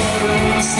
world.